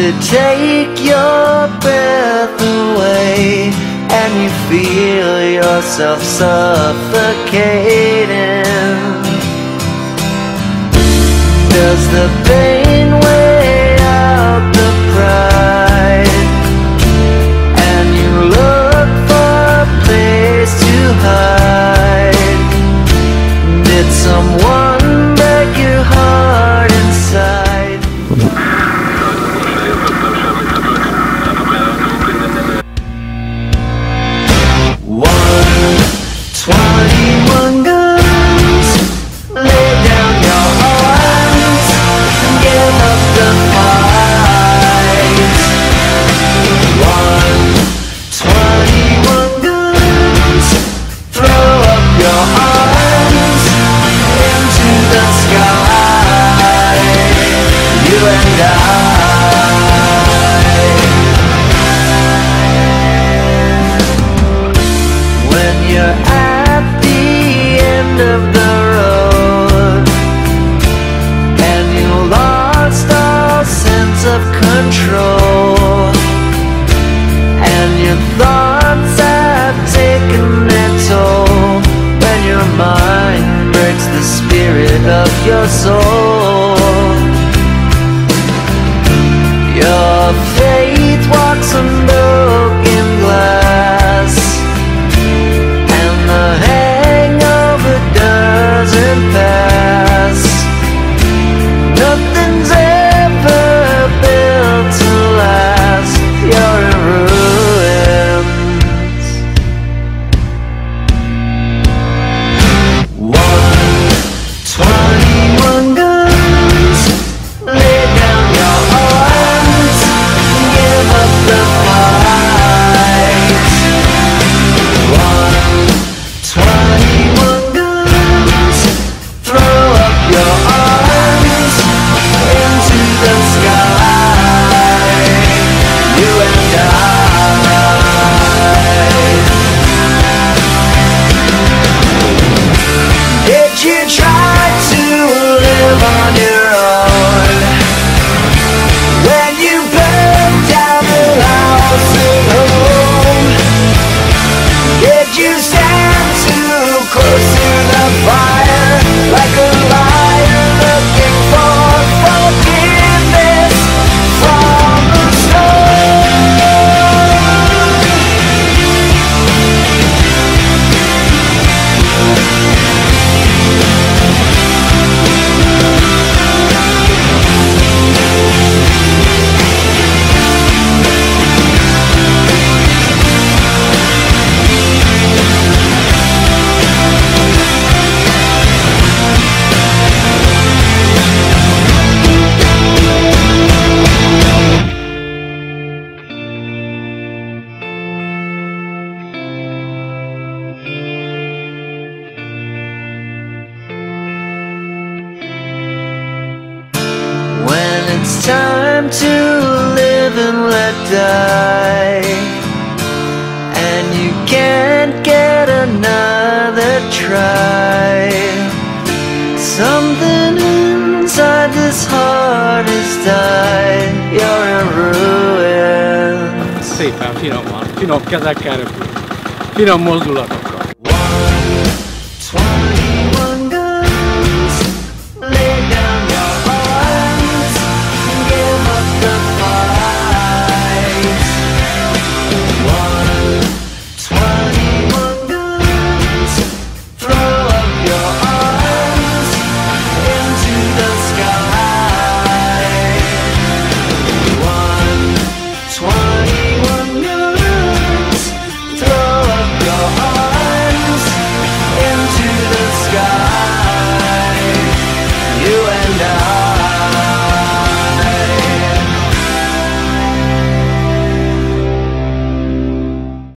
to take your breath away and you feel yourself suffocating. Does the pain And your thoughts have taken their toll. When your mind breaks the spirit of your soul. Your faith walks under It's time to live and let die. And you can't get another try. Something inside this heart has died. You're a ruin. Szépen finom van, finom kezekkel repül, finom mozdulatok.